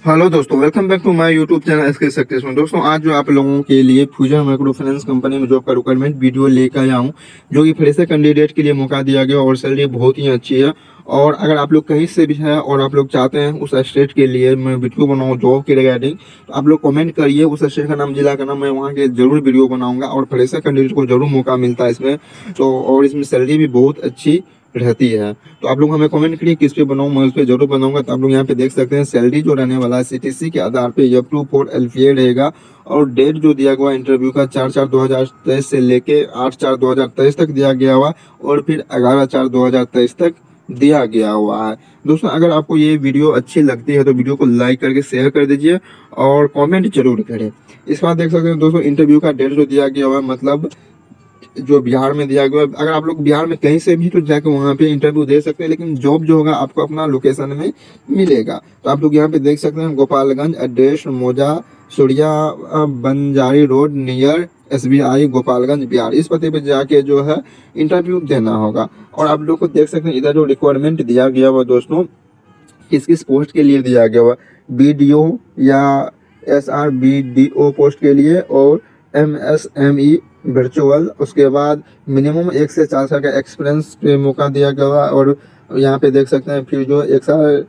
Hello दोस्तों welcome back to my YouTube channel S K success में दोस्तों, आज जो आप लोगों के लिए फ्यूजन माइक्रो फाइनेंस कंपनी में जॉब का रिक्वायरमेंट वीडियो लेकर आया हूँ, जो कि फ्रेशर कैंडिडेट के लिए मौका दिया गया और सैलरी बहुत ही अच्छी है। और अगर आप लोग कहीं से भी है और आप लोग चाहते हैं उस स्टेट के लिए मैं वीडियो बनाऊँ जॉब के रिगार्डिंग तो आप लोग कमेंट करिए, उस स्टेट का नाम, जिला का नाम मैं वहाँ के ज़रूर वीडियो बनाऊँगा और फ्रेशर कैंडिडेट को ज़रूर मौका मिलता है इसमें। तो और इसमें सैलरी भी बहुत अच्छी रहती है। तो आप लोग हमें कमेंट करिए किस पे बनाऊँ, मैं उस पर ज़रूर बनाऊँगा तो आप लोग यहाँ पे देख सकते हैं सैलरी जो रहने वाला है सीटीसी के आधार पे एफ़ टू फोर एल रहेगा। और डेट जो दिया गया इंटरव्यू का, चार चार दो हज़ार तेईस से लेके आठ चार दो हज़ार तेईस तक दिया गया हुआ और फिर ग्यारह चार दो हज़ार तेईस तक दिया गया हुआ है। दोस्तों, अगर आपको ये वीडियो अच्छी लगती है तो वीडियो को लाइक करके शेयर कर दीजिए और कमेंट ज़रूर करें। इस बार देख सकते हैं दोस्तों इंटरव्यू का डेट जो दिया गया हुआ है मतलब जो बिहार में दिया गया, अगर आप लोग बिहार में कहीं से भी तो जाकर वहाँ पे इंटरव्यू दे सकते हैं, लेकिन जॉब जो होगा आपको अपना लोकेशन में मिलेगा। तो आप लोग यहाँ पे देख सकते हैं गोपालगंज, एड्रेस मोजा Surya Banjari road, near S B I Gopalganj, Bihar. इस पते पे जाके जो है इंटरव्यू देना होगा। और आप लोग को देख सकते हैं, इधर जो रिक्वायरमेंट दिया गया हुआ दोस्तों, किस किस पोस्ट के लिए दिया गया हुआ बी डी ओ या S R B D O post के लिए, और M S M E virtual उसके बाद मिनिमम एक से चार साल का एक्सपीरियंस पे मौका दिया गया और यहाँ पे देख सकते हैं, फिर जो एक साल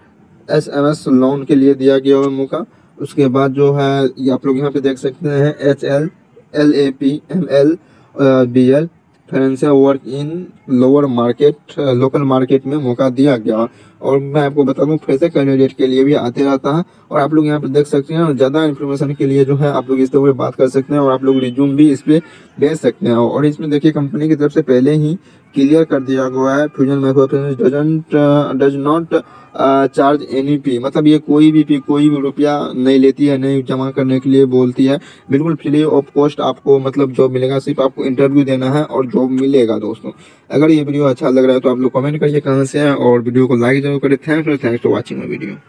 एस एम एस लोन के लिए दिया गया हुआ मौका, उसके बाद जो है आप लोग यहाँ पे देख सकते हैं H L L A P M L B L financial work in lower market local market में मौका दिया गया। और मैं आपको बता दूँ फ्रेशर कैंडिडेट के लिए भी आते रहता है और आप लोग यहाँ पे देख सकते हैं और ज़्यादा इन्फॉर्मेशन के लिए जो है, आप लोग इस तरह बात कर सकते हैं और आप लोग रिज्यूम भी इस पर भेज सकते हैं। और इसमें देखिए कंपनी की तरफ़ से पहले ही क्लियर कर दिया गया है fusion microfinance doesn't does not charge any fee मतलब ये कोई भी फ़ी कोई भी रुपया नहीं लेती है, नहीं जमा करने के लिए बोलती है। बिल्कुल फ्री ऑफ़ कॉस्ट आपको मतलब जॉब मिलेगा, सिर्फ़ आपको इंटरव्यू देना है और जॉब मिलेगा दोस्तों। अगर ये वीडियो अच्छा लग रहा है तो आप लोग कमेंट करिए कहाँ से है और वीडियो को like so got thanks for watching my video.